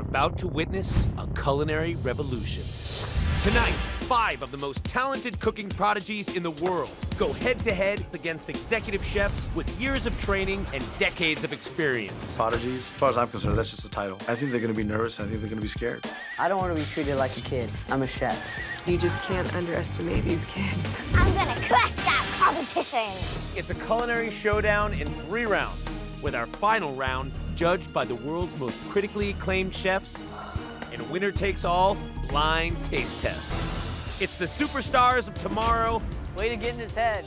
about to witness a culinary revolution. Tonight, five of the most talented cooking prodigies in the world go head to head against executive chefs with years of training and decades of experience. Prodigies, as far as I'm concerned, that's just a title. I think they're gonna be nervous I think they're gonna be scared. I don't want to be treated like a kid. I'm a chef. You just can't underestimate these kids. I'm gonna crush that competition. It's a culinary showdown in three rounds, with our final round judged by the world's most critically acclaimed chefs in a winner takes all blind taste test. It's the superstars of tomorrow Way to get in his head.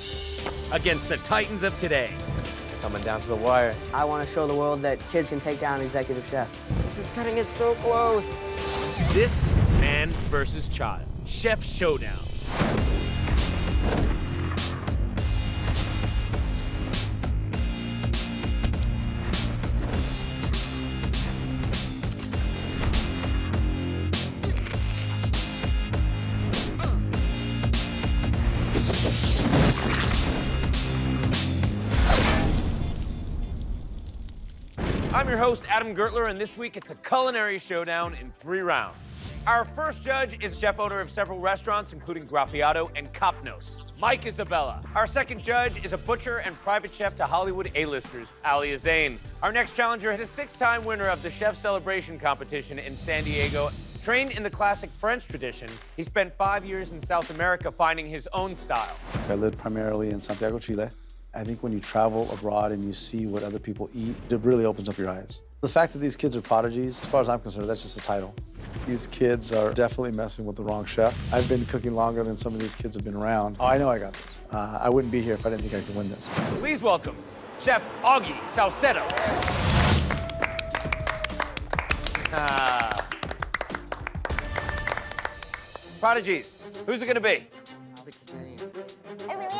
against the titans of today. Coming down to the wire. I want to show the world that kids can take down executive chefs. This is cutting it so close. This is man versus child. Chef Showdown. Host, Adam Gertler, and this week it's a culinary showdown in three rounds. Our first judge is chef owner of several restaurants, including Graffiato and Kapnos, Mike Isabella. Our second judge is a butcher and private chef to Hollywood A-listers, Ali Zane. Our next challenger is a six-time winner of the Chef Celebration competition in San Diego. Trained in the classic French tradition, he spent five years in South America finding his own style. I lived primarily in Santiago, Chile. I think when you travel abroad and you see what other people eat, it really opens up your eyes. The fact that these kids are prodigies, as far as I'm concerned, that's just a title. These kids are definitely messing with the wrong chef. I've been cooking longer than some of these kids have been around. Oh, I know I got this. Uh, I wouldn't be here if I didn't think I could win this. Please welcome Chef Augie Saucido. Ah. Prodigies, who's it gonna be? Experience.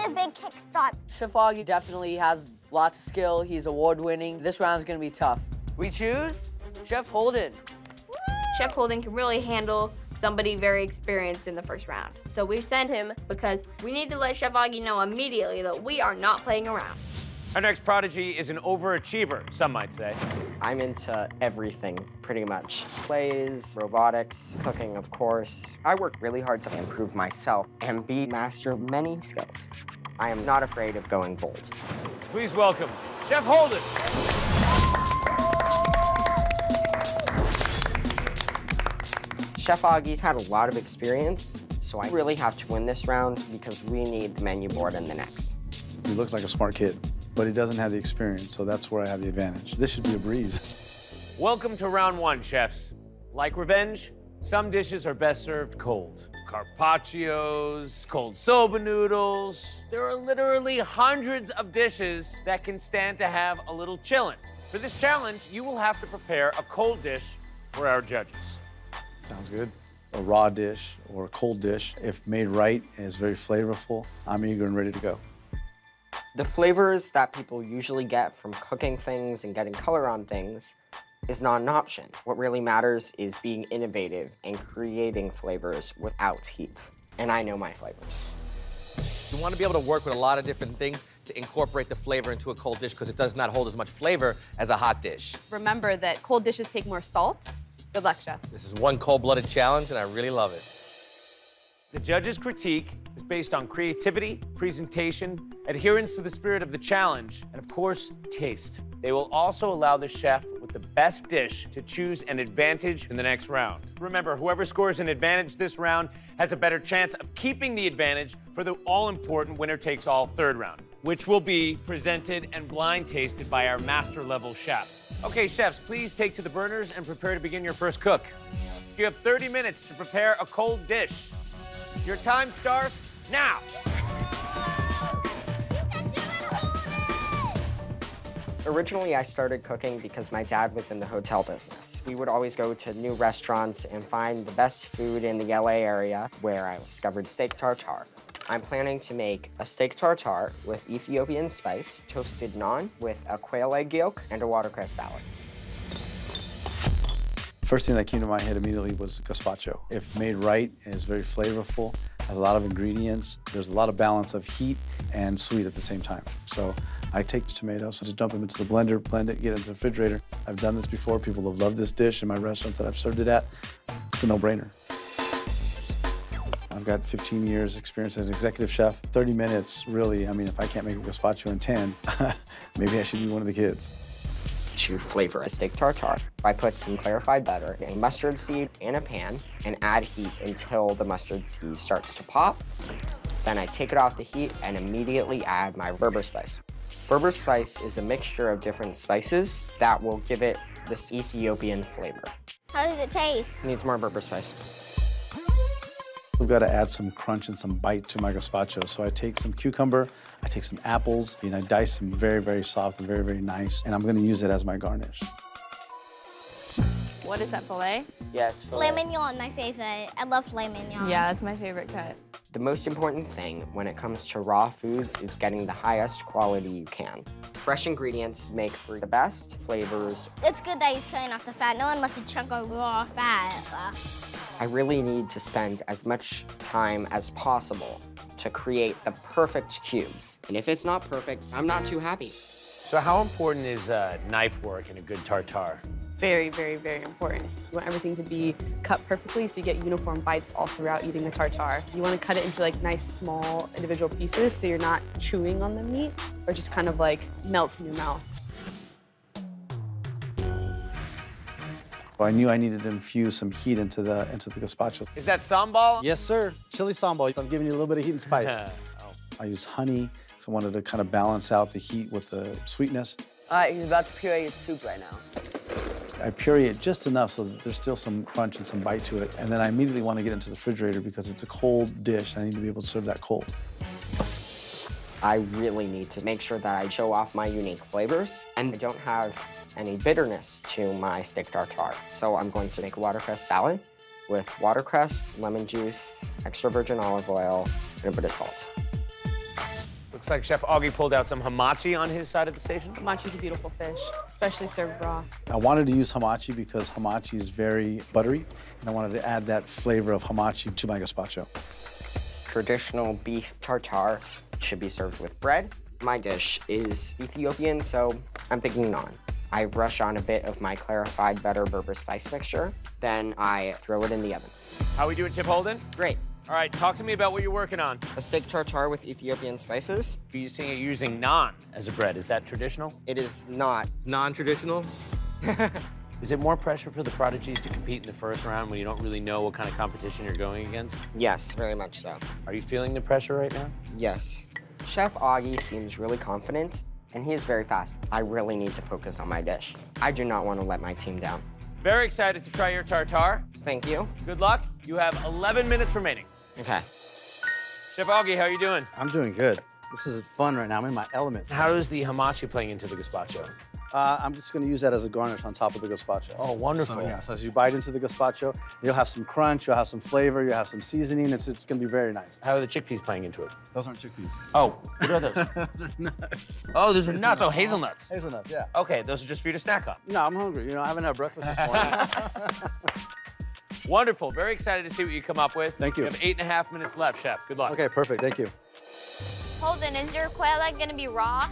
I really need a big kickstart. Chef Augie definitely has lots of skill. He's award winning. This round's going to be tough. We choose Chef Holden. Chef Holden can really handle somebody very experienced in the first round. So we sent him because we need to let Chef Augie know immediately that we are not playing around. Our next prodigy is an overachiever, some might say. I'm into everything, pretty much. Plays, robotics, cooking, of course. I work really hard to improve myself and be master of many skills. I am not afraid of going bold. Please welcome Chef Holden. Chef Augie's had a lot of experience, so I really have to win this round because we need the menu board in the next. He looks like a smart kid, but he doesn't have the experience, so that's where I have the advantage. This should be a breeze. Welcome to round one, chefs. Like revenge, some dishes are best served cold. Carpaccios, cold soba noodles. There are literally hundreds of dishes that can stand to have a little chillin'. For this challenge, you will have to prepare a cold dish for our judges. Sounds good. A raw dish or a cold dish, if made right, is very flavorful. I'm eager and ready to go. The flavors that people usually get from cooking things and getting color on things is not an option. What really matters is being innovative and creating flavors without heat. And I know my flavors. You want to be able to work with a lot of different things to incorporate the flavor into a cold dish because it does not hold as much flavor as a hot dish. Remember that cold dishes take more salt. Good luck, chefs. This is one cold-blooded challenge, and I really love it. The judges' critique is based on creativity, presentation, adherence to the spirit of the challenge, and of course, taste. They will also allow the chef with the best dish to choose an advantage in the next round. Remember, whoever scores an advantage this round has a better chance of keeping the advantage for the all-important winner-takes-all third round, which will be presented and blind tasted by our master level chefs. Okay, chefs, please take to the burners and prepare to begin your first cook. You have 30 minutes to prepare a cold dish. Your time starts now. Originally, I started cooking because my dad was in the hotel business. We would always go to new restaurants and find the best food in the LA area, where I discovered steak tartare. I'm planning to make a steak tartare with Ethiopian spice, toasted naan with a quail egg yolk, and a watercress salad. First thing that came to my head immediately was gazpacho. If made right, it's very flavorful, has a lot of ingredients. There's a lot of balance of heat and sweet at the same time. So I take the tomatoes, so just dump them into the blender, blend it, get it into the refrigerator. I've done this before. People have loved this dish in my restaurants that I've served it at. It's a no-brainer. I've got 15 years experience as an executive chef. 30 minutes, really, I mean, if I can't make a gazpacho in 10, maybe I should be one of the kids. To flavor a steak tartare, I put some clarified butter, a mustard seed in a pan, and add heat until the mustard seed starts to pop. Then I take it off the heat and immediately add my Berbere spice. Berbere spice is a mixture of different spices that will give it this Ethiopian flavor. How does it taste? Needs more Berbere spice. We've got to add some crunch and some bite to my gazpacho. So I take some cucumber, I take some apples, and I dice them very, very soft and very, very nice. And I'm going to use it as my garnish. What is that, filet? Yes. Filet mignon, my favorite. I love filet mignon. Yeah, that's my favorite cut. The most important thing when it comes to raw foods is getting the highest quality you can. Fresh ingredients make for the best flavors. It's good that he's killing off the fat. No one wants a chunk of raw fat. I really need to spend as much time as possible to create the perfect cubes. And if it's not perfect, I'm not too happy. So how important is uh, knife work in a good tartare? Very, very, very important. You want everything to be cut perfectly so you get uniform bites all throughout eating the tartare. You want to cut it into like nice small individual pieces so you're not chewing on the meat or just kind of like melts in your mouth. I knew I needed to infuse some heat into the into the gazpacho. Is that sambal? Yes, sir. Chili sambal. I'm giving you a little bit of heat and spice. oh. I use honey, so I wanted to kind of balance out the heat with the sweetness. All right, he's about to puree his soup right now. I puree it just enough so that there's still some crunch and some bite to it. And then I immediately want to get into the refrigerator because it's a cold dish. I need to be able to serve that cold. I really need to make sure that I show off my unique flavors and I don't have any bitterness to my steak tartare. So I'm going to make a watercress salad with watercress, lemon juice, extra virgin olive oil, and a bit of salt. Looks like Chef Augie pulled out some hamachi on his side of the station. Hamachi's a beautiful fish, especially served raw. I wanted to use hamachi because hamachi is very buttery, and I wanted to add that flavor of hamachi to my gazpacho. Traditional beef tartare should be served with bread. My dish is Ethiopian, so I'm thinking naan. I brush on a bit of my clarified butter Berbere spice mixture, then I throw it in the oven. How we doing, Chip Holden? Great. All right, talk to me about what you're working on. A steak tartare with Ethiopian spices. You're saying you're using naan as a bread. Is that traditional? It is not. Non-traditional? Is it more pressure for the prodigies to compete in the first round when you don't really know what kind of competition you're going against? Yes, very much so. Are you feeling the pressure right now? Yes. Chef Augie seems really confident, and he is very fast. I really need to focus on my dish. I do not want to let my team down. Very excited to try your tartare. Thank you. Good luck. You have 11 minutes remaining. Okay. Chef Augie, how are you doing? I'm doing good. This is fun right now. I'm in my element. How is the hamachi playing into the gazpacho? Uh, I'm just going to use that as a garnish on top of the gazpacho. Oh, wonderful. So, yeah, so as you bite into the gazpacho, you'll have some crunch, you'll have some flavor, you'll have some seasoning. It's, it's going to be very nice. How are the chickpeas playing into it? Those aren't chickpeas. Oh, what are those? Those are nuts. oh, those are nuts. Oh, hazelnuts. Hazelnuts, yeah. Okay, those are just for you to snack on. No, I'm hungry. You know, I haven't had breakfast this morning. Wonderful. Very excited to see what you come up with. Thank you. You have eight and a half minutes left, Chef. Good luck. okay, perfect. Thank you. Holden, is your quail egg gonna be raw?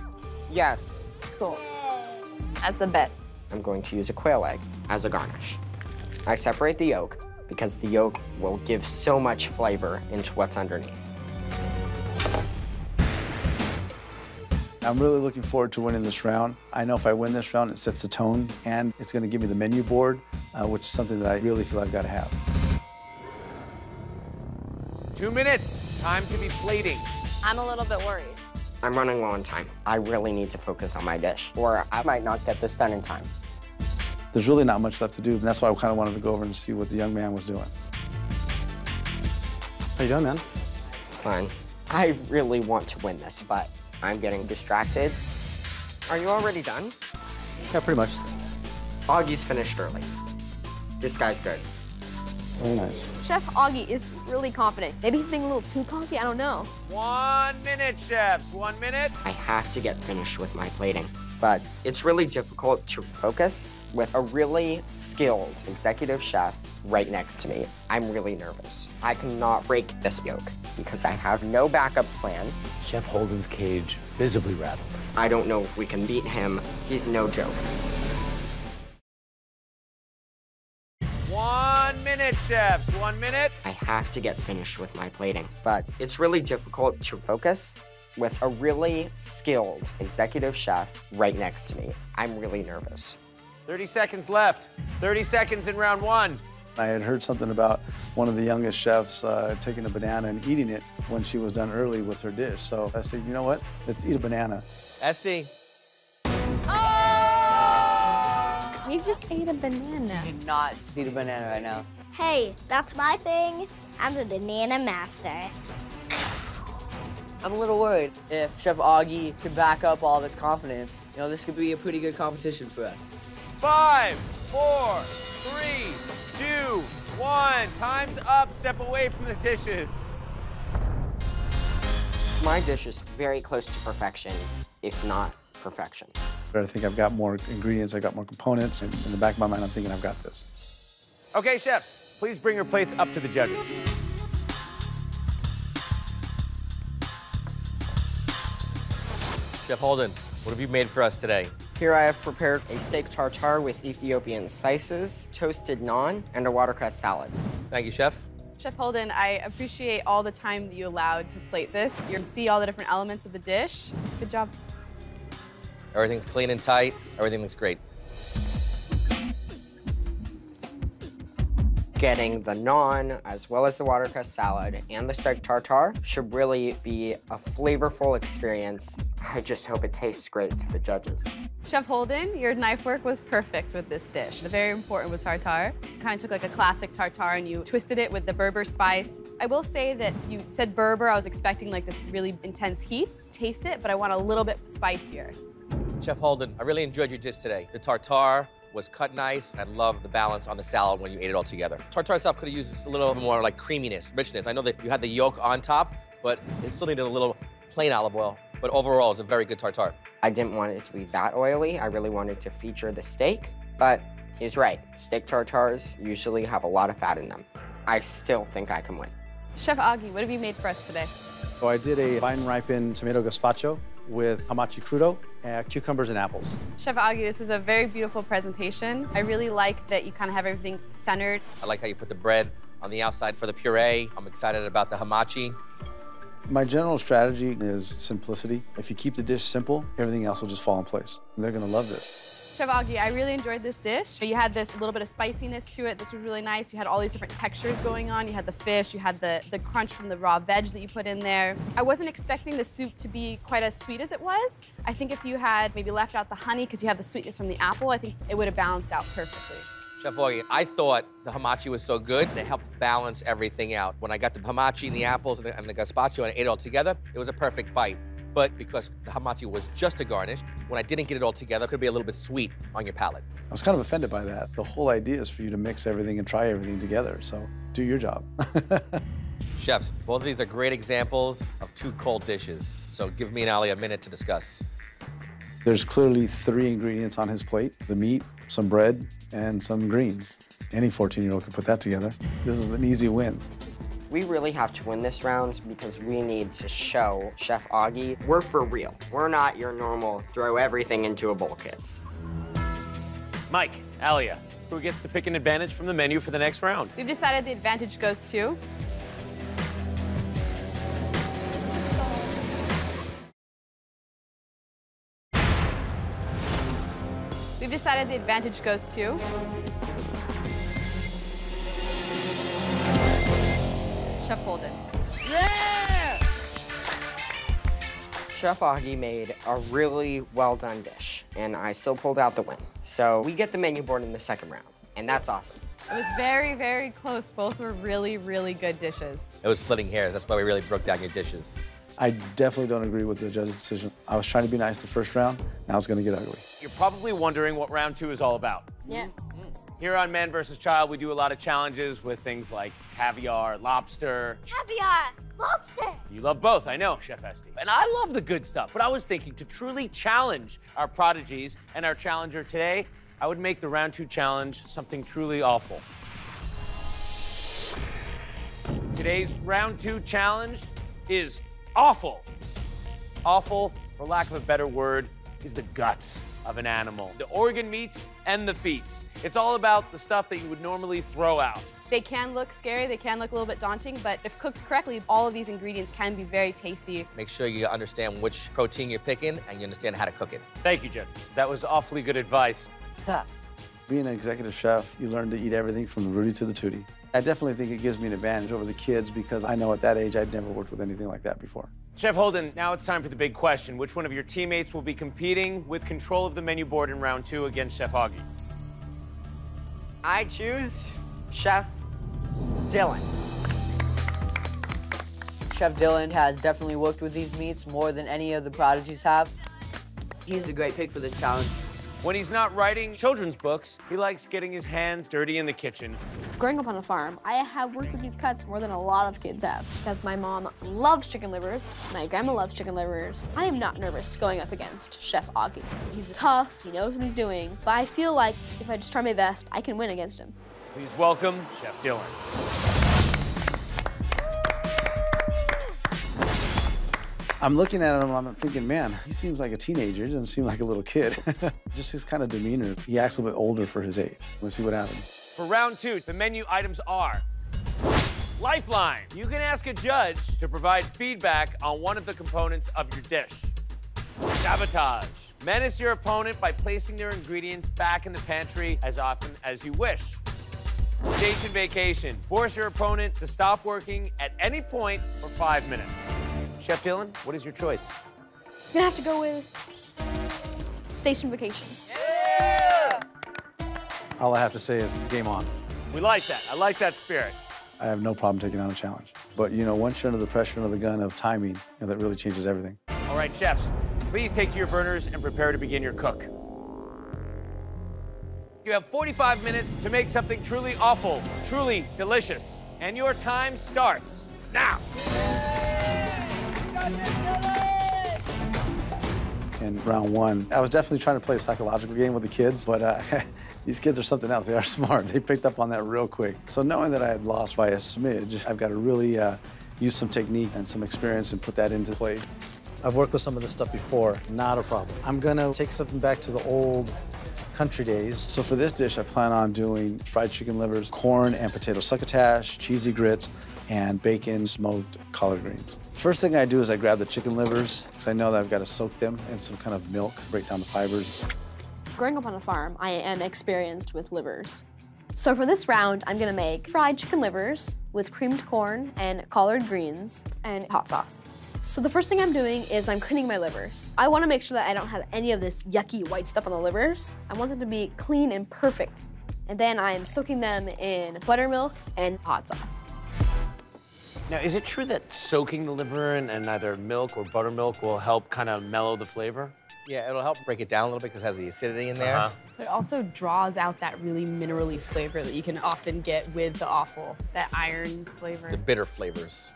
Yes, Cool. That's the best. I'm going to use a quail egg as a garnish. I separate the yolk because the yolk will give so much flavor into what's underneath. I'm really looking forward to winning this round. I know if I win this round, it sets the tone, and it's going to give me the menu board, uh, which is something that I really feel I've got to have. Two minutes. Time to be plating. I'm a little bit worried. I'm running low on time. I really need to focus on my dish, or I might not get this done in time. There's really not much left to do, and that's why I kind of wanted to go over and see what the young man was doing. How you doing, man? Fine. I really want to win this, but I'm getting distracted. Are you already done? Yeah, pretty much. Augie's finished early. This guy's good. Very nice. Chef Augie is really confident. Maybe he's being a little too cocky, I don't know. One minute, chefs. One minute. I have to get finished with my plating. But it's really difficult to focus with a really skilled executive chef right next to me. I'm really nervous. I cannot break this yolk because I have no backup plan. Chef Holden's cage visibly rattled. I don't know if we can beat him. He's no joke. One minute, chefs. One minute. I have to get finished with my plating, but it's really difficult to focus with a really skilled executive chef right next to me. I'm really nervous. 30 seconds left. 30 seconds in round one. I had heard something about one of the youngest chefs uh, taking a banana and eating it when she was done early with her dish. So I said, you know what? Let's eat a banana. Esty, You just ate a banana. Did not eat a banana right now. Hey, that's my thing. I'm the banana master. I'm a little worried if Chef Augie can back up all of his confidence. You know, this could be a pretty good competition for us. Five, four, three, two, one. Time's up. Step away from the dishes. My dish is very close to perfection, if not perfection. But I think I've got more ingredients, I've got more components, and in the back of my mind, I'm thinking I've got this. Okay, chefs, please bring your plates up to the judges. Chef Holden, what have you made for us today? Here I have prepared a steak tartare with Ethiopian spices, toasted naan, and a watercress salad. Thank you, Chef. Chef Holden, I appreciate all the time that you allowed to plate this. You can see all the different elements of the dish. Good job. Everything's clean and tight. Everything looks great. Getting the naan, as well as the watercress salad and the steak tartare should really be a flavorful experience. I just hope it tastes great to the judges. Chef Holden, your knife work was perfect with this dish. Very important with tartare. Kind of took like a classic tartare and you twisted it with the Berbere spice. I will say that you said Berbere, I was expecting like this really intense heat. Taste it, but I want a little bit spicier. Chef Holden, I really enjoyed your dish today. The tartare was cut nice. I love the balance on the salad when you ate it all together. Tartare itself could have used just a little more like creaminess, richness. I know that you had the yolk on top, but it still needed a little plain olive oil. But overall, it's a very good tartare. I didn't want it to be that oily. I really wanted to feature the steak, but he's right. Steak tartares usually have a lot of fat in them. I still think I can win. Chef Augie, what have you made for us today? So I did a vine-ripened tomato gazpacho with hamachi crudo, uh, cucumbers, and apples. Chef Augie, this is a very beautiful presentation. I really like that you kind of have everything centered. I like how you put the bread on the outside for the puree. I'm excited about the hamachi. My general strategy is simplicity. If you keep the dish simple, everything else will just fall in place. And they're gonna love this. Chef Augie, I really enjoyed this dish. You had this little bit of spiciness to it. This was really nice. You had all these different textures going on. You had the fish, you had the, the crunch from the raw veg that you put in there. I wasn't expecting the soup to be quite as sweet as it was. I think if you had maybe left out the honey because you have the sweetness from the apple, I think it would have balanced out perfectly. Chef Augie, I thought the hamachi was so good, and it helped balance everything out. When I got the hamachi and the apples and the, and the gazpacho and I ate it all together, it was a perfect bite. But because the hamachi was just a garnish, when I didn't get it all together, it could be a little bit sweet on your palate. I was kind of offended by that. The whole idea is for you to mix everything and try everything together. So do your job. Chefs, both of these are great examples of two cold dishes. So give me and Ali a minute to discuss. There's clearly three ingredients on his plate, the meat, some bread, and some greens. Any 14-year-old can put that together. This is an easy win. We really have to win this round because we need to show Chef Augie we're for real. We're not your normal throw everything into a bowl kids. Mike, Alia, who gets to pick an advantage from the menu for the next round? We've decided the advantage goes to We've decided the advantage goes to Chef Holden. Chef Augie made a really well done dish, and I still pulled out the win. So we get the menu board in the second round, and that's awesome. It was very, very close. Both were really, really good dishes. It was splitting hairs. That's why we really broke down your dishes. I definitely don't agree with the judge's decision. I was trying to be nice the first round. Now it's going to get ugly. You're probably wondering what round two is all about. Yeah. Mm-hmm. Here on Man vs. Child, we do a lot of challenges with things like caviar, lobster. Caviar, lobster. You love both, I know, Chef Esty. And I love the good stuff, but I was thinking to truly challenge our prodigies and our challenger today, I would make the round two challenge something truly awful. Today's round two challenge is awful. Awful, for lack of a better word, is the guts of an animal. The organ meats and the feets. It's all about the stuff that you would normally throw out. They can look scary, they can look a little bit daunting, but if cooked correctly, all of these ingredients can be very tasty. Make sure you understand which protein you're picking and you understand how to cook it. Thank you, judges. That was awfully good advice. Being an executive chef, you learn to eat everything from the Rudy to the Tootie. I definitely think it gives me an advantage over the kids because I know at that age I'd never worked with anything like that before. Chef Holden, now it's time for the big question. Which one of your teammates will be competing with control of the menu board in round two against Chef Augie? I choose Chef Dylan. Chef Dylan has definitely worked with these meats more than any of the prodigies have. He's a great pick for this challenge. When he's not writing children's books, he likes getting his hands dirty in the kitchen. Growing up on a farm, I have worked with these cuts more than a lot of kids have because my mom loves chicken livers, my grandma loves chicken livers. I am not nervous going up against Chef Augie. He's tough, he knows what he's doing, but I feel like if I just try my best, I can win against him. Please welcome Chef Dylan. I'm looking at him, I'm thinking, man, he seems like a teenager. He doesn't seem like a little kid. Just his kind of demeanor. He acts a little bit older for his age. Let's see what happens. For round two, the menu items are Lifeline. You can ask a judge to provide feedback on one of the components of your dish. Sabotage. Menace your opponent by placing their ingredients back in the pantry as often as you wish. Station vacation. Force your opponent to stop working at any point for five minutes. Chef Dylan, what is your choice? I'm gonna have to go with station vacation. All I have to say is game on. We like that. I like that spirit. I have no problem taking on a challenge. But you know, once you're under the pressure of the gun of timing, you know, that really changes everything. All right, chefs, please take to your burners and prepare to begin your cook. You have 45 minutes to make something truly awful, truly delicious. And your time starts now. In round one, I was definitely trying to play a psychological game with the kids, but uh, these kids are something else. They are smart. They picked up on that real quick. So knowing that I had lost by a smidge, I've got to really uh, use some technique and some experience and put that into play. I've worked with some of this stuff before, not a problem. I'm gonna take something back to the old country days. So for this dish, I plan on doing fried chicken livers, corn and potato succotash, cheesy grits, and bacon smoked collard greens. First thing I do is I grab the chicken livers, because I know that I've got to soak them in some kind of milk, break down the fibers. Growing up on a farm, I am experienced with livers. So for this round, I'm gonna make fried chicken livers with creamed corn and collard greens and hot sauce. So the first thing I'm doing is I'm cleaning my livers. I wanna make sure that I don't have any of this yucky white stuff on the livers. I want them to be clean and perfect. And then I'm soaking them in buttermilk and hot sauce. Now, is it true that soaking the liver in, in either milk or buttermilk will help kind of mellow the flavor? Yeah, it'll help break it down a little bit because it has the acidity in there. Uh-huh. It also draws out that really minerally flavor that you can often get with the offal, that iron flavor. The bitter flavors.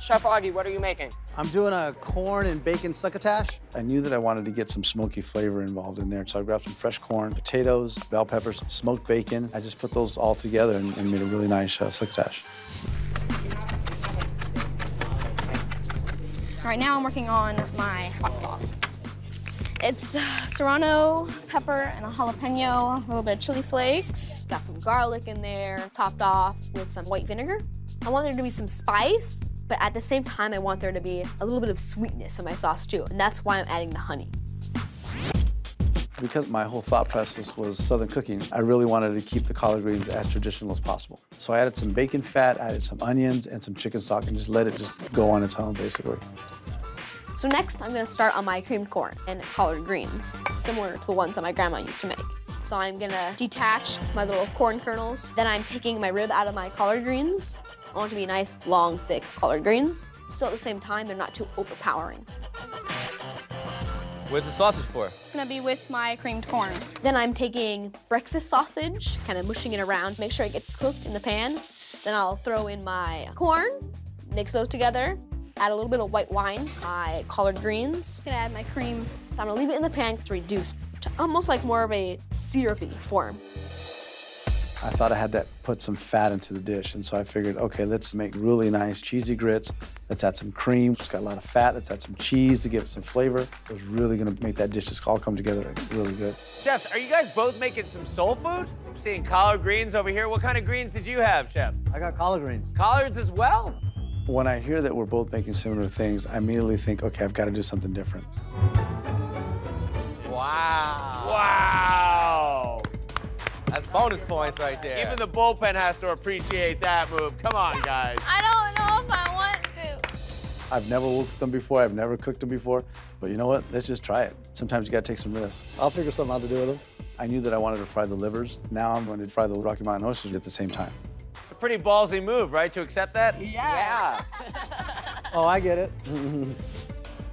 Chef Augie, what are you making? I'm doing a corn and bacon succotash. I knew that I wanted to get some smoky flavor involved in there, so I grabbed some fresh corn, potatoes, bell peppers, smoked bacon. I just put those all together and, and made a really nice uh, succotash. Right now I'm working on my hot sauce. It's uh, serrano, pepper, and a jalapeno, a little bit of chili flakes. Got some garlic in there, topped off with some white vinegar. I want there to be some spice, but at the same time, I want there to be a little bit of sweetness in my sauce too, and that's why I'm adding the honey. Because my whole thought process was Southern cooking, I really wanted to keep the collard greens as traditional as possible. So I added some bacon fat, added some onions, and some chicken stock, and just let it just go on its own, basically. So next, I'm gonna start on my creamed corn and collard greens, similar to the ones that my grandma used to make. So I'm gonna detach my little corn kernels. Then I'm taking my rib out of my collard greens. I want to be nice, long, thick collard greens. Still at the same time, they're not too overpowering. Where's the sausage for? It's gonna be with my creamed corn. Then I'm taking breakfast sausage, kind of mushing it around, make sure it gets cooked in the pan. Then I'll throw in my corn, mix those together, add a little bit of white wine, my collard greens. I'm gonna add my cream. I'm gonna leave it in the pan to reduce to almost like more of a syrupy form. I thought I had to put some fat into the dish, and so I figured, okay, let's make really nice cheesy grits. Let's add some cream. It's got a lot of fat. Let's add some cheese to give it some flavor. It was really gonna make that dish just all come together really good. Chefs, are you guys both making some soul food? I'm seeing collard greens over here. What kind of greens did you have, Chef? I got collard greens. Collards as well? When I hear that we're both making similar things, I immediately think, okay, I've got to do something different. Wow. Wow. That's bonus points right there. Even the bullpen has to appreciate that move. Come on, guys. I don't know if I want to. I've never cooked them before. I've never cooked them before. But you know what? Let's just try it. Sometimes you got to take some risks. I'll figure something out to do with them. I knew that I wanted to fry the livers. Now I'm going to fry the Rocky Mountain oysters at the same time. It's a pretty ballsy move, right, to accept that? Yeah. Oh, I get it.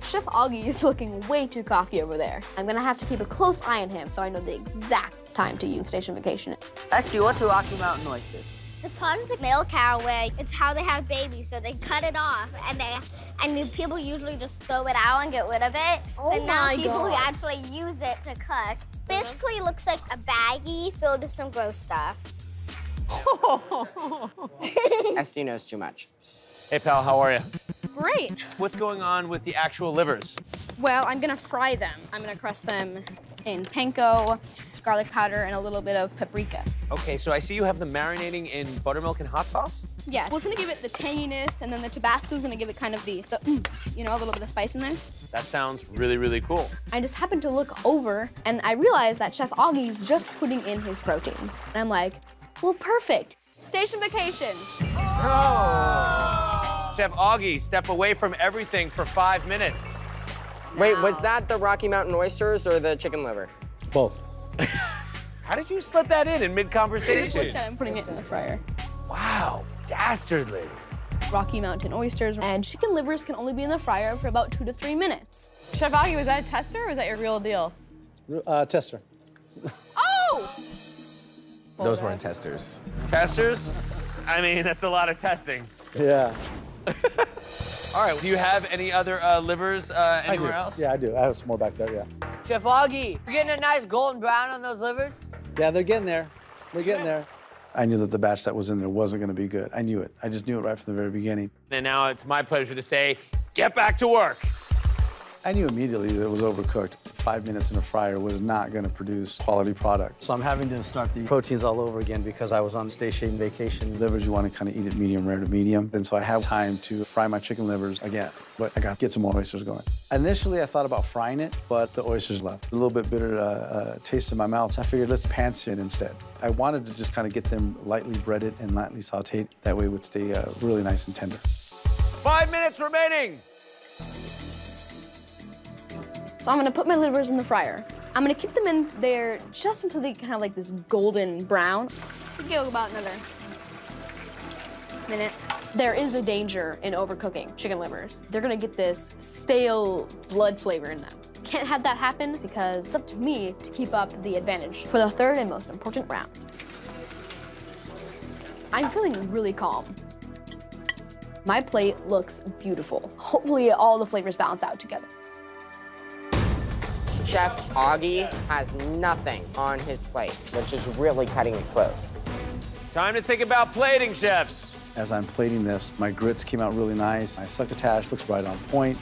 Chef Augie is looking way too cocky over there. I'm gonna have to keep a close eye on him so I know the exact time to use station vacation. Let's see, what's a Rocky Mountain oyster? The part of the male caraway, it's how they have babies, so they cut it off, and they and people usually just throw it out and get rid of it. Oh but now my people God. actually use it to cook. Basically, looks like a baggie filled with some gross stuff. Esty knows too much. Hey, pal, how are you? Great. What's going on with the actual livers? Well, I'm gonna fry them. I'm gonna crust them in panko, garlic powder, and a little bit of paprika. Okay, so I see you have them marinating in buttermilk and hot sauce? Yeah, it's gonna give it the tanginess, and then the Tabasco's gonna give it kind of the, the mm, you know, a little bit of spice in there. That sounds really, really cool. I just happened to look over, and I realized that Chef Augie's just putting in his proteins. And I'm like, well, perfect. Station vacation. Chef Augie, step away from everything for five minutes. Wait, was that the Rocky Mountain oysters or the chicken liver? Both. How did you slip that in in mid-conversation? I'm putting it in the fryer. Wow, dastardly. Rocky Mountain oysters and chicken livers can only be in the fryer for about two to three minutes. Chef Augie, was that a tester or was that your real deal? Uh, tester. Oh! Those weren't testers. Testers? I mean, that's a lot of testing. Yeah. All right, do you have any other uh, livers uh, anywhere else? Yeah, I do. I have some more back there, yeah. Chef Augie, you getting a nice golden brown on those livers? Yeah, they're getting there. They're getting there. I knew that the batch that was in there wasn't going to be good. I knew it. I just knew it right from the very beginning. And now it's my pleasure to say, get back to work. I knew immediately that it was overcooked. Five minutes in a fryer was not going to produce quality product. So I'm having to start the proteins all over again because I was on station vacation. Livers, you want to kind of eat it medium rare to medium. And so I have time to fry my chicken livers again. But I got to get some more oysters going. Initially, I thought about frying it, but the oysters left. A little bit bitter uh, uh, taste in my mouth. So I figured let's pan it instead. I wanted to just kind of get them lightly breaded and lightly sauteed. That way it would stay uh, really nice and tender. Five minutes remaining. So I'm gonna put my livers in the fryer. I'm gonna keep them in there just until they kind of like this golden brown. Go about another minute. There is a danger in overcooking chicken livers. They're gonna get this stale blood flavor in them. Can't have that happen because it's up to me to keep up the advantage for the third and most important round. I'm feeling really calm. My plate looks beautiful. Hopefully all the flavors balance out together. Chef Augie has nothing on his plate, which is really cutting it close. Time to think about plating, chefs. As I'm plating this, my grits came out really nice. My succotash looks right on point.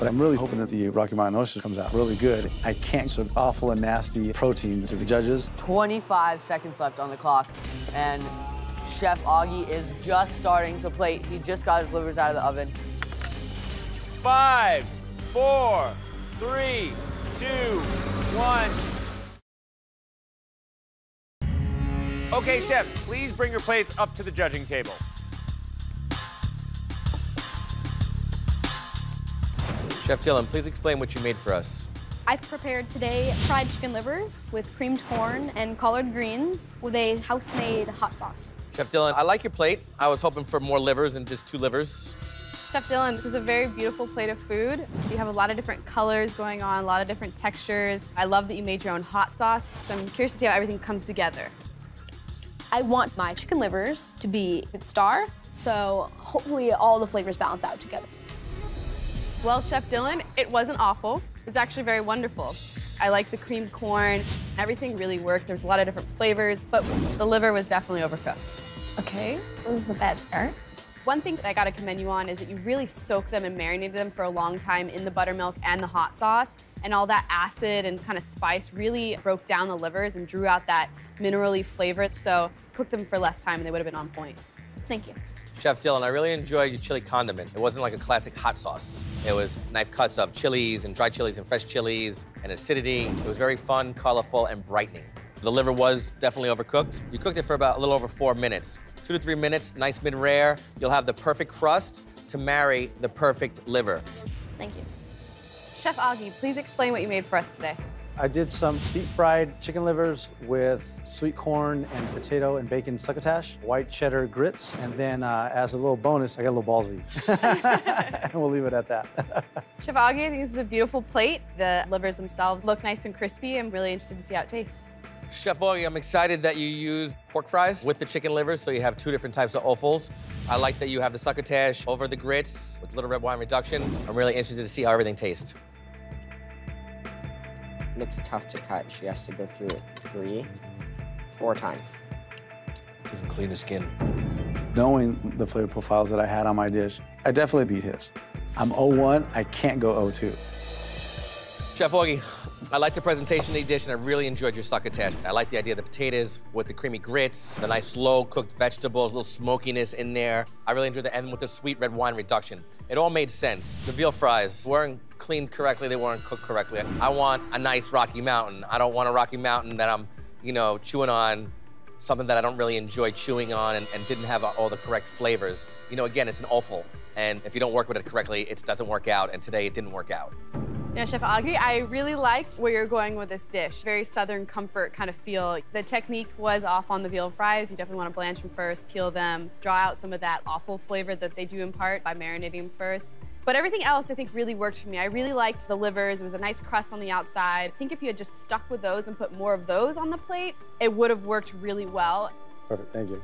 But I'm really hoping that the Rocky Mountain oyster comes out really good. I can't sort of awful and nasty protein to the judges. 25 seconds left on the clock, and Chef Augie is just starting to plate. He just got his livers out of the oven. Five, four, three, two, one. Okay, chefs, please bring your plates up to the judging table. Chef Dylan, please explain what you made for us. I've prepared today fried chicken livers with creamed corn and collard greens with a house-made hot sauce. Chef Dylan, I like your plate. I was hoping for more livers than just two livers. Chef Dylan, this is a very beautiful plate of food. You have a lot of different colors going on, a lot of different textures. I love that you made your own hot sauce. So I'm curious to see how everything comes together. I want my chicken livers to be a star, so hopefully all the flavors balance out together. Well, Chef Dylan, it wasn't awful. It was actually very wonderful. I like the creamed corn. Everything really worked. There's a lot of different flavors, but the liver was definitely overcooked. Okay, this is a bad start. One thing that I gotta commend you on is that you really soak them and marinated them for a long time in the buttermilk and the hot sauce. And all that acid and kind of spice really broke down the livers and drew out that minerally flavor. So cook them for less time and they would have been on point. Thank you. Chef Dylan, I really enjoyed your chili condiment. It wasn't like a classic hot sauce. It was knife cuts of chilies and dried chilies and fresh chilies and acidity. It was very fun, colorful, and brightening. The liver was definitely overcooked. You cooked it for about a little over four minutes. Two to three minutes, nice mid-rare. You'll have the perfect crust to marry the perfect liver. Thank you. Chef Augie, please explain what you made for us today. I did some deep fried chicken livers with sweet corn and potato and bacon succotash, white cheddar grits, and then uh, as a little bonus, I got a little ballsy. and we'll leave it at that. Chef Augie, I think this is a beautiful plate. The livers themselves look nice and crispy. I'm really interested to see how it tastes. Chef Augie, I'm excited that you used pork fries with the chicken livers, so you have two different types of offals. I like that you have the succotash over the grits with a little red wine reduction. I'm really interested to see how everything tastes. Looks tough to cut. She has to go through it three, four times. Didn't clean the skin. Knowing the flavor profiles that I had on my dish, I definitely beat his. I'm 0-1, I can't go 0-2. Chef Augie, I like the presentation of the dish, and I really enjoyed your succotash. I like the idea of the potatoes with the creamy grits, the nice slow-cooked vegetables, a little smokiness in there. I really enjoyed the end with the sweet red wine reduction. It all made sense. The veal fries weren't cleaned correctly, they weren't cooked correctly. I want a nice Rocky Mountain. I don't want a Rocky Mountain that I'm, you know, chewing on something that I don't really enjoy chewing on and, and didn't have all the correct flavors. You know, again, it's an offal, and if you don't work with it correctly, it doesn't work out, and today it didn't work out. You know, Chef Augie, I really liked where you're going with this dish. Very Southern comfort kind of feel. The technique was off on the veal fries. You definitely want to blanch them first, peel them, draw out some of that awful flavor that they do impart by marinating them first. But everything else I think really worked for me. I really liked the livers. It was a nice crust on the outside. I think if you had just stuck with those and put more of those on the plate, it would have worked really well. Perfect, thank you.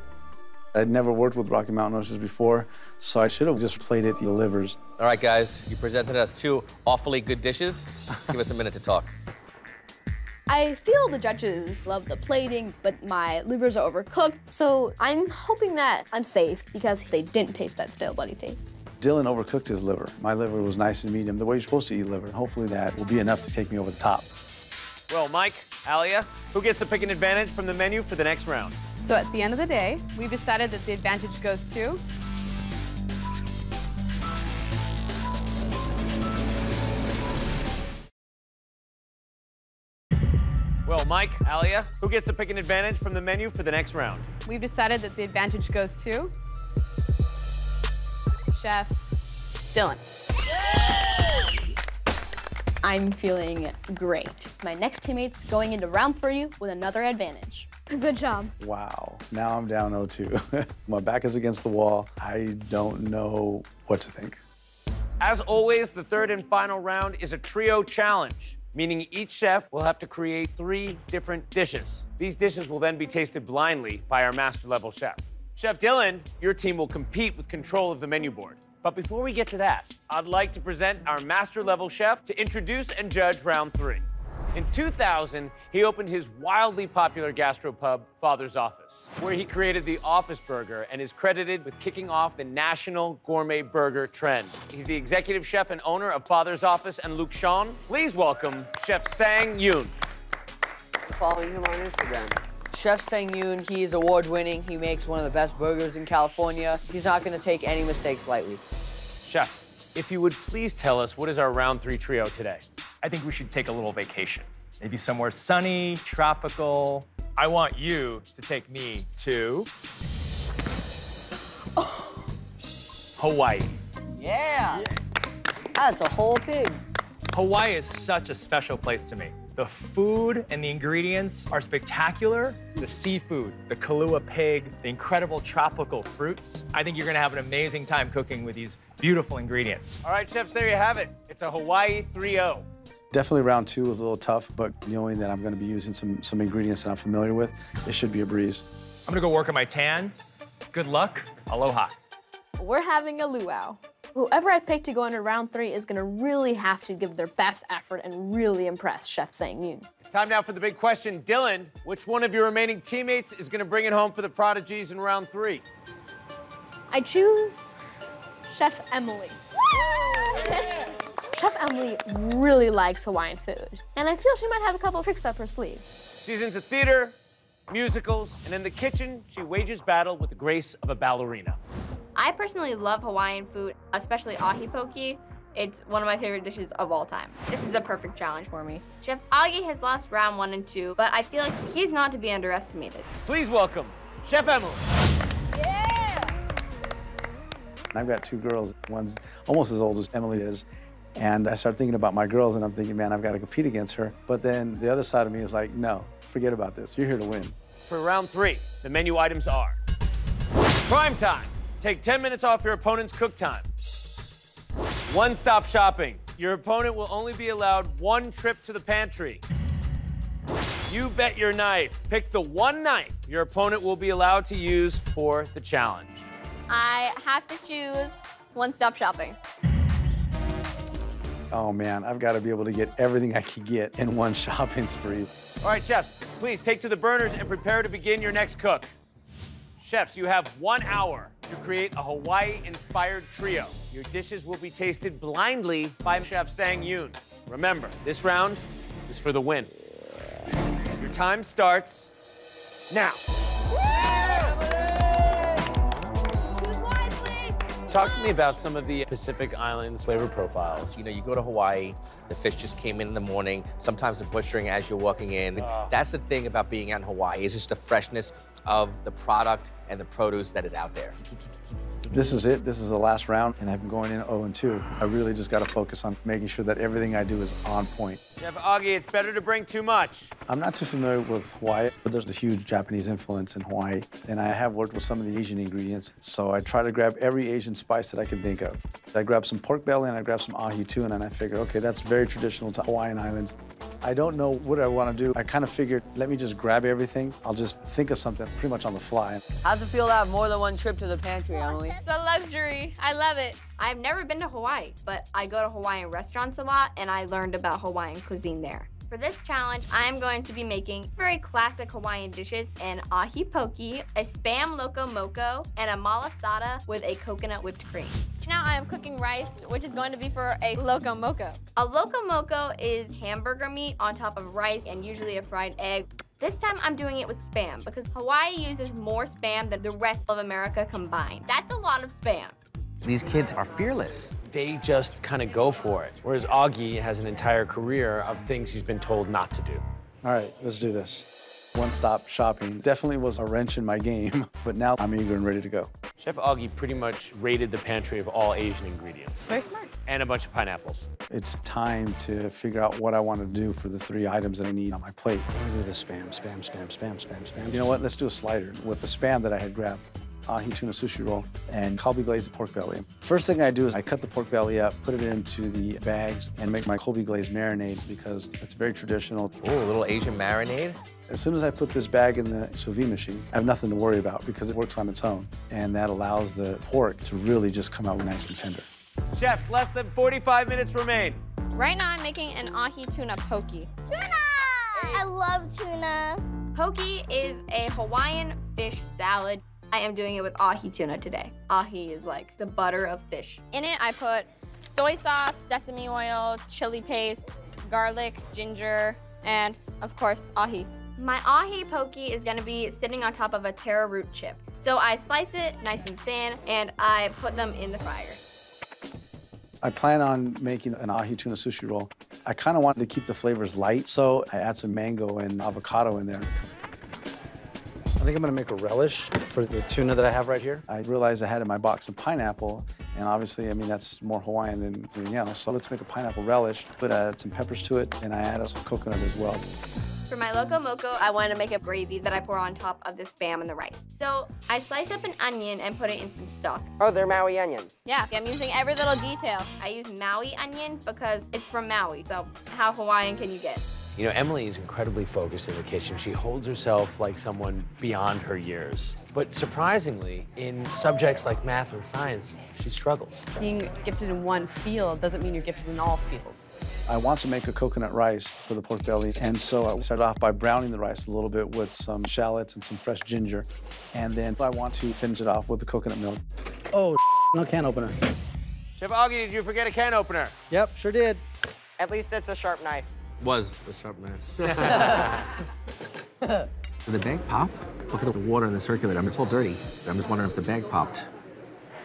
I'd never worked with Rocky Mountain oysters before, so I should have just plated it the livers. All right, guys, you presented us two awfully good dishes. Give us a minute to talk. I feel the judges love the plating, but my livers are overcooked. So I'm hoping that I'm safe because they didn't taste that stale bloody taste. Dylan overcooked his liver. My liver was nice and medium, the way you're supposed to eat liver. Hopefully that will be enough to take me over the top. Well, Mike, Alia, who gets to pick an advantage from the menu for the next round? So at the end of the day, we've decided that the advantage goes to Well, Mike, Alia, who gets to pick an advantage from the menu for the next round? We've decided that the advantage goes to Chef Dylan. I'm feeling great. My next teammate's going into round three with another advantage. Good job. Wow, now I'm down 0-2. My back is against the wall. I don't know what to think. As always, the third and final round is a trio challenge, meaning each chef will have to create three different dishes. These dishes will then be tasted blindly by our master level chef. Chef Dylan, your team will compete with control of the menu board. But before we get to that, I'd like to present our master level chef to introduce and judge round three. In 2000, he opened his wildly popular gastropub, Father's Office, where he created the Office Burger and is credited with kicking off the national gourmet burger trend. He's the executive chef and owner of Father's Office and Lukshon. Please welcome Chef Sang Yoon. Following him on Instagram. Chef Sang Yoon, he is award winning. He makes one of the best burgers in California. He's not going to take any mistakes lightly. Chef, if you would please tell us what is our round three trio today? I think we should take a little vacation. Maybe somewhere sunny, tropical. I want you to take me to Hawaii. Yeah. That's a whole pig. Hawaii is such a special place to me. The food and the ingredients are spectacular. The seafood, the Kalua pig, the incredible tropical fruits. I think you're gonna have an amazing time cooking with these beautiful ingredients. All right, chefs, there you have it. It's a Hawaii 3-0. Definitely round two was a little tough, but knowing that I'm going to be using some, some ingredients that I'm familiar with, it should be a breeze. I'm gonna go work on my tan. Good luck. Aloha. We're having a luau. Whoever I pick to go into round three is gonna really have to give their best effort and really impress Chef Sang Yoon. It's time now for the big question. Dylan, which one of your remaining teammates is going to bring it home for the Prodigies in round three? I choose Chef Emily. Chef Emily really likes Hawaiian food, and I feel she might have a couple tricks up her sleeve. She's into theater, musicals, and in the kitchen, she wages battle with the grace of a ballerina. I personally love Hawaiian food, especially ahi poke. It's one of my favorite dishes of all time. This is the perfect challenge for me. Chef Augie has lost round one and two, but I feel like he's not to be underestimated. Please welcome Chef Emily. Yeah! I've got two girls, one's almost as old as Emily is. And I start thinking about my girls and I'm thinking, man, I've got to compete against her. But then the other side of me is like, no, forget about this. You're here to win. For round three, the menu items are prime time. Take 10 minutes off your opponent's cook time. One stop shopping. Your opponent will only be allowed one trip to the pantry. You bet your knife. Pick the one knife your opponent will be allowed to use for the challenge. I have to choose one-stop shopping. Oh man, I've got to be able to get everything I can get in one shopping spree. All right, chefs, please take to the burners and prepare to begin your next cook. Chefs, you have one hour to create a Hawaii-inspired trio. Your dishes will be tasted blindly by Chef Sang Yoon. Remember, this round is for the win. Your time starts now. Talk to me about some of the Pacific Islands flavor profiles. You know, you go to Hawaii, the fish just came in in the morning. Sometimes they're butchering as you're walking in. Ah. That's the thing about being out in Hawaii, is just the freshness of the product and the produce that is out there. This is it. This is the last round, and I've been going in 0 and 2. I really just got to focus on making sure that everything I do is on point. Chef Augie, it's better to bring too much. I'm not too familiar with Hawaii, but there's a huge Japanese influence in Hawaii, and I have worked with some of the Asian ingredients, so I try to grab every Asian spice that I can think of. I grabbed some pork belly and I grabbed some ahi tuna, and I figured, okay, that's very traditional to Hawaiian Islands. I don't know what I want to do. I kind of figured, let me just grab everything. I'll just think of something pretty much on the fly. How's it feel to have more than one trip to the pantry, Emily? It's a luxury. I love it. I've never been to Hawaii, but I go to Hawaiian restaurants a lot and I learned about Hawaiian cuisine there. For this challenge, I'm going to be making very classic Hawaiian dishes, an ahi poke, a spam loco moco, and a malasada with a coconut whipped cream. Now I am cooking rice, which is going to be for a loco moco. A loco moco is hamburger meat on top of rice and usually a fried egg. This time I'm doing it with spam because Hawaii uses more spam than the rest of America combined. That's a lot of spam. These kids are fearless. They just kind of go for it. Whereas Augie has an entire career of things he's been told not to do. All right, let's do this. One-stop shopping definitely was a wrench in my game, but now I'm eager and ready to go. Chef Augie pretty much raided the pantry of all Asian ingredients. Very smart. And a bunch of pineapples. It's time to figure out what I want to do for the three items that I need on my plate. Let me do the spam, spam, spam, spam, spam, spam. You know what? Let's do a slider with the spam that I had grabbed. Ahi tuna sushi roll and kalbi glazed pork belly. First thing I do is I cut the pork belly up, put it into the bags, and make my kalbi glazed marinade because it's very traditional. Ooh, a little Asian marinade. As soon as I put this bag in the sous vide machine, I have nothing to worry about because it works on its own. And that allows the pork to really just come out nice and tender. Chefs, less than 45 minutes remain. Right now I'm making an ahi tuna poke. Tuna! I love tuna. Poke is a Hawaiian fish salad. I am doing it with ahi tuna today. Ahi is like the butter of fish. In it I put soy sauce, sesame oil, chili paste, garlic, ginger, and of course ahi. My ahi poke is gonna be sitting on top of a taro root chip. So I slice it nice and thin and I put them in the fryer. I plan on making an ahi tuna sushi roll. I kind of wanted to keep the flavors light, so I add some mango and avocado in there. I think I'm gonna make a relish for the tuna that I have right here. I realized I had in my box some pineapple, and obviously, I mean, that's more Hawaiian than anything else. So let's make a pineapple relish. But I uh, add some peppers to it, and I added some coconut as well. For my loco moco, I wanted to make a gravy that I pour on top of this spam and the rice. So I slice up an onion and put it in some stock. Oh, they're Maui onions. Yeah, I'm using every little detail. I use Maui onion because it's from Maui, so how Hawaiian can you get? You know, Emily is incredibly focused in the kitchen. She holds herself like someone beyond her years. But surprisingly, in subjects like math and science, she struggles. Being gifted in one field doesn't mean you're gifted in all fields. I want to make a coconut rice for the pork belly, and so I started off by browning the rice a little bit with some shallots and some fresh ginger, and then I want to finish it off with the coconut milk. Oh, no can opener. Chef Augie, did you forget a can opener? Yep, sure did. At least it's a sharp knife. Was the sharp knife. Did the bag pop? Look at the water in the circulator. I mean, it's all dirty. I'm just wondering if the bag popped.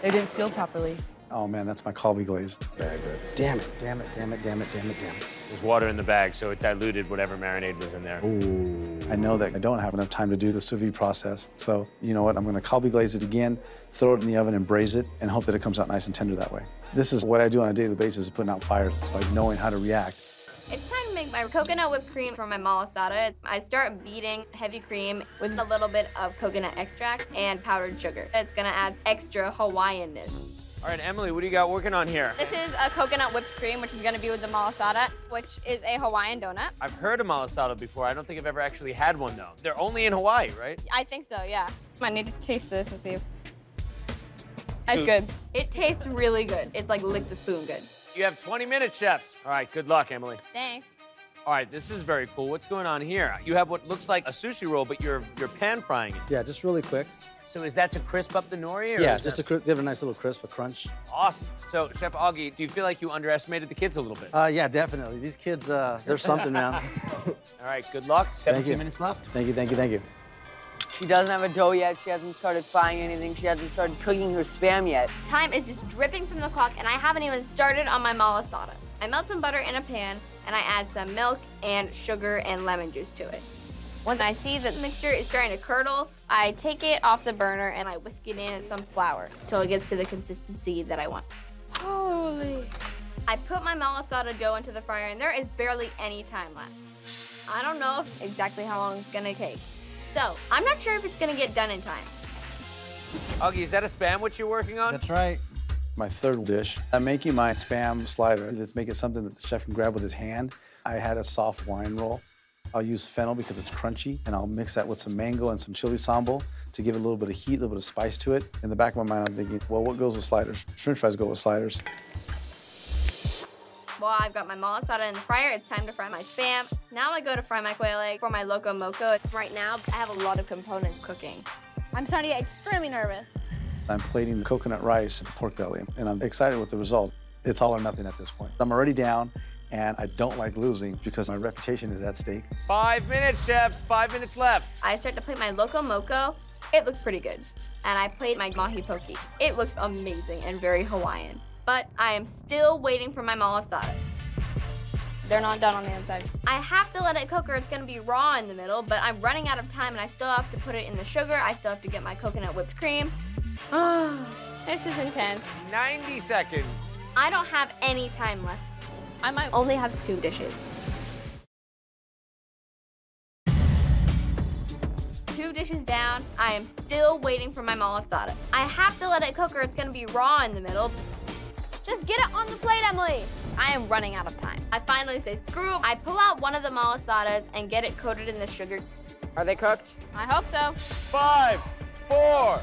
They didn't seal properly. Oh man, that's my kalbi glaze. Damn it, damn it, damn it, damn it, damn it, damn it. There's water in the bag, so it diluted whatever marinade was in there. Ooh. I know that I don't have enough time to do the sous vide process. So, you know what? I'm gonna kalbi glaze it again, throw it in the oven and braise it, and hope that it comes out nice and tender that way. This is what I do on a daily basis, is putting out fires. It's like knowing how to react. It's time to make my coconut whipped cream for my malasada. I start beating heavy cream with a little bit of coconut extract and powdered sugar. It's gonna add extra Hawaiianness. All right, Emily, what do you got working on here? This is a coconut whipped cream, which is gonna be with the malasada, which is a Hawaiian donut. I've heard of malasada before. I don't think I've ever actually had one, though. They're only in Hawaii, right? I think so, yeah. I need to taste this and see if... It's good. It tastes really good. It's like lick the spoon good. You have 20 minutes, chefs. All right, good luck, Emily. Thanks. All right, this is very cool. What's going on here? You have what looks like a sushi roll, but you're you're pan frying it. Yeah, just really quick. So is that to crisp up the nori? Or Yeah, just that- to give it a nice little crisp, a crunch. Awesome. So, Chef Augie, do you feel like you underestimated the kids a little bit? Uh, yeah, definitely. These kids, uh, they're something, man. All right, good luck. 17 you. minutes left. Thank you, thank you, thank you. She doesn't have a dough yet. She hasn't started frying anything. She hasn't started cooking her spam yet. Time is just dripping from the clock, and I haven't even started on my malasada. I melt some butter in a pan, and I add some milk and sugar and lemon juice to it. Once I see that the mixture is starting to curdle, I take it off the burner and I whisk it in some flour until it gets to the consistency that I want. Holy. I put my malasada dough into the fryer, and there is barely any time left. I don't know exactly how long it's gonna take. So, I'm not sure if it's gonna get done in time. Augie, is that a spam what you're working on? That's right. My third dish, I'm making my spam slider. Let's make it something that the chef can grab with his hand. I had a soft wine roll. I'll use fennel because it's crunchy, and I'll mix that with some mango and some chili sambal to give it a little bit of heat, a little bit of spice to it. In the back of my mind, I'm thinking, well, what goes with sliders? French fries go with sliders. Well, I've got my malasada in the fryer. It's time to fry my spam. Now I go to fry my quail egg for my loco moco. Right now, I have a lot of components cooking. I'm starting to get extremely nervous. I'm plating the coconut rice and the pork belly, and I'm excited with the result. It's all or nothing at this point. I'm already down, and I don't like losing because my reputation is at stake. Five minutes, chefs. Five minutes left. I start to plate my loco moco. It looks pretty good. And I plate my ahi poke. It looks amazing and very Hawaiian. But I am still waiting for my malasada. They're not done on the inside. I have to let it cook or it's gonna be raw in the middle, but I'm running out of time and I still have to put it in the sugar. I still have to get my coconut whipped cream. Ah, this is intense. 90 seconds. I don't have any time left. I might only have two dishes. Two dishes down, I am still waiting for my malasada. I have to let it cook or it's gonna be raw in the middle. Just get it on the plate, Emily. I am running out of time. I finally say screw. I pull out one of the malasadas and get it coated in the sugar. Are they cooked? I hope so. Five, four,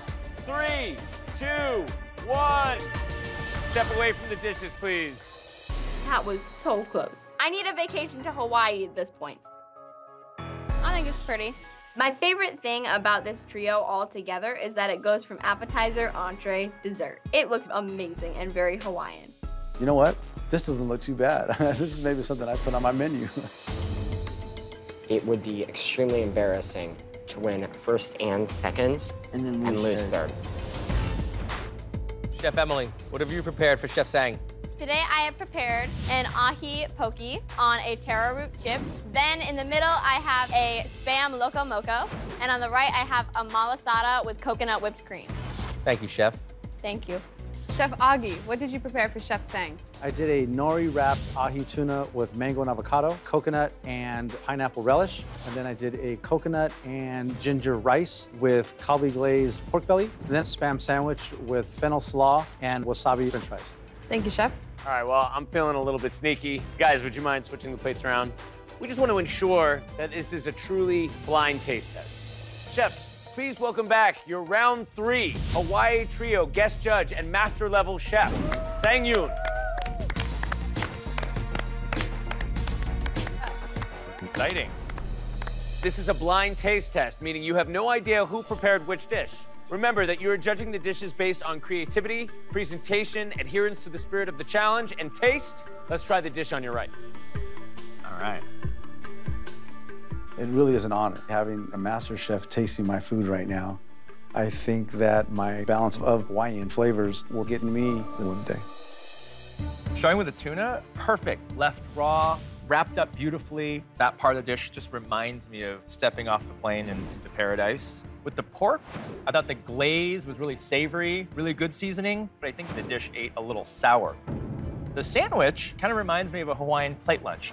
three, two, one. Step away from the dishes, please. That was so close. I need a vacation to Hawaii at this point. I think it's pretty. My favorite thing about this trio all together is that it goes from appetizer, entree, dessert. It looks amazing and very Hawaiian. You know what? This doesn't look too bad. this is maybe something I put on my menu. It would be extremely embarrassing to win first and second And then and lose lose third. third. Chef Emily, what have you prepared for Chef Sang? Today I have prepared an ahi poke on a taro root chip. Then in the middle I have a spam loco moco. And on the right I have a malasada with coconut whipped cream. Thank you, Chef. Thank you. Chef Augie, what did you prepare for Chef Sang? I did a nori wrapped ahi tuna with mango and avocado, coconut and pineapple relish. And then I did a coconut and ginger rice with kalbi glazed pork belly. And then spam sandwich with fennel slaw and wasabi french fries. Thank you, Chef. All right, well, I'm feeling a little bit sneaky. Guys, would you mind switching the plates around? We just want to ensure that this is a truly blind taste test. Chefs, please welcome back your round three Hawaii Trio guest judge and master level chef, Sang Yoon. Exciting. This is a blind taste test, meaning you have no idea who prepared which dish. Remember that you are judging the dishes based on creativity, presentation, adherence to the spirit of the challenge, and taste. Let's try the dish on your right. All right. It really is an honor having a master chef tasting my food right now. I think that my balance of Hawaiian flavors will get me one day. Starting with the tuna, perfect. Left raw, wrapped up beautifully. That part of the dish just reminds me of stepping off the plane and into paradise. With the pork, I thought the glaze was really savory, really good seasoning, but I think the dish ate a little sour. The sandwich kind of reminds me of a Hawaiian plate lunch.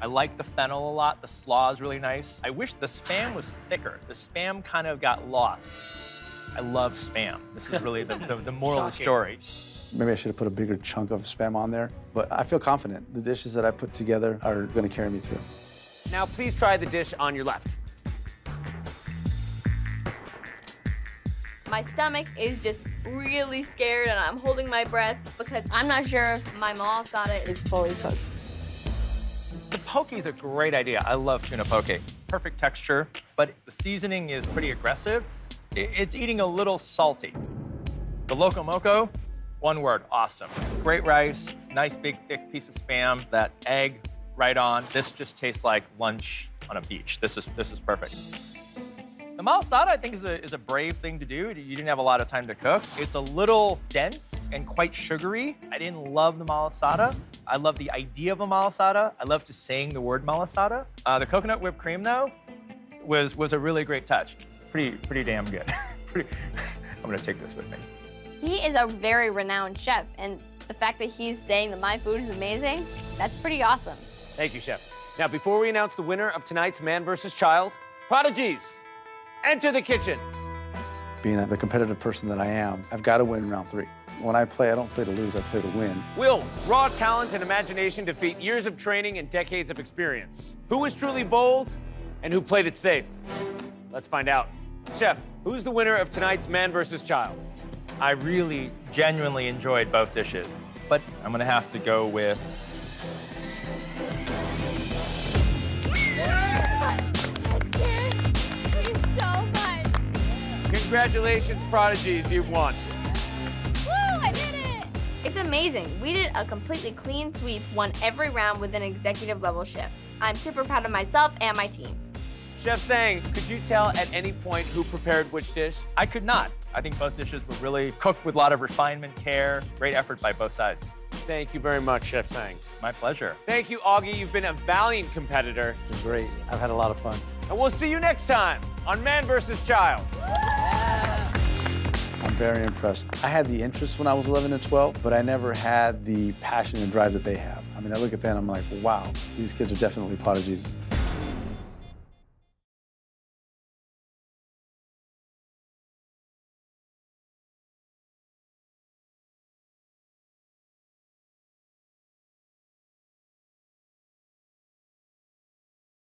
I like the fennel a lot. The slaw is really nice. I wish the spam was thicker. The spam kind of got lost. I love spam. This is really the, the, the moral of the story. Maybe I should have put a bigger chunk of spam on there, but I feel confident. The dishes that I put together are going to carry me through. Now, please try the dish on your left. My stomach is just really scared and I'm holding my breath because I'm not sure if my malasada is fully cooked. Poke is a great idea. I love tuna poke. Perfect texture, but the seasoning is pretty aggressive. It's eating a little salty. The loco moco, one word, awesome. Great rice, nice big thick piece of spam, that egg right on. This just tastes like lunch on a beach. This is this is perfect. The malasada, I think, is a, is a brave thing to do. You didn't have a lot of time to cook. It's a little dense and quite sugary. I didn't love the malasada. I love the idea of a malasada. I love just saying the word malasada. Uh, the coconut whipped cream, though, was, was a really great touch. Pretty, pretty damn good. pretty, I'm gonna take this with me. He is a very renowned chef, and the fact that he's saying that my food is amazing, that's pretty awesome. Thank you, Chef. Now, before we announce the winner of tonight's Man vs. Child, prodigies, enter the kitchen. Being the competitive person that I am, I've got to win round three. When I play, I don't play to lose, I play to win. Will raw talent and imagination defeat years of training and decades of experience? Who was truly bold and who played it safe? Let's find out. Chef, who's the winner of tonight's Man vs. Child? I really genuinely enjoyed both dishes, but I'm gonna have to go with Congratulations, prodigies, you've won. Woo, I did it! It's amazing. We did a completely clean sweep, won every round with an executive level shift. I'm super proud of myself and my team. Chef Sang, could you tell at any point who prepared which dish? I could not. I think both dishes were really cooked with a lot of refinement, care, great effort by both sides. Thank you very much, Chef Sang. My pleasure. Thank you, Augie. You've been a valiant competitor. It's been great. I've had a lot of fun. And we'll see you next time on Man vs. Child. Very impressed. I had the interest when I was 11 and 12, but I never had the passion and drive that they have. I mean, I look at them, and I'm like, wow, these kids are definitely prodigies.